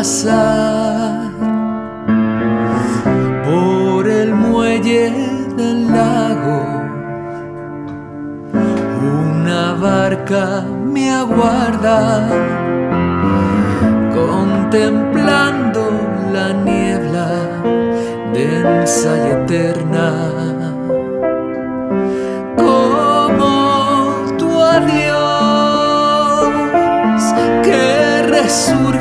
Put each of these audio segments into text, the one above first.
pasar por el muelle del lago. Una barca me aguarda contemplando la niebla densa y eterna. Como tu adiós que resurge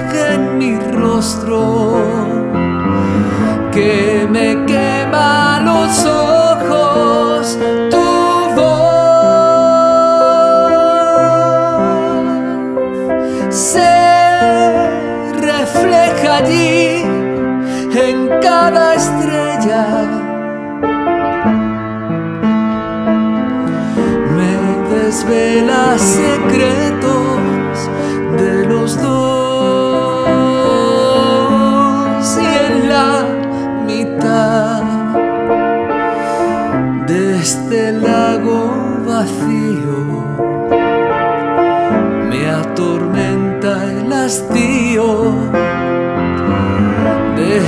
allí en cada estrella. Me desvela secretos de los dos y en la mitad de este lago vacío me atormenta el hastío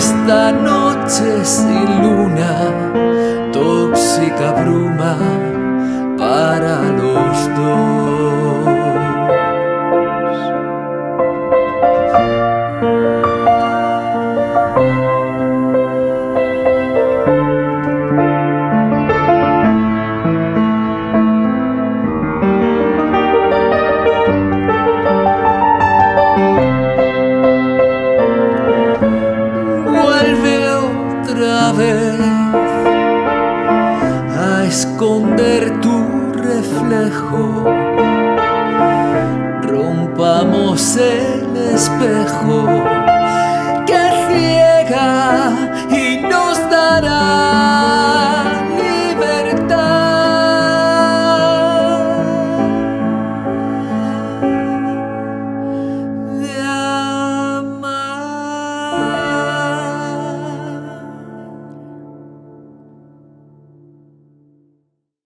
esta noche sin luna, tóxica a esconder tu reflejo. Rompamos el espejo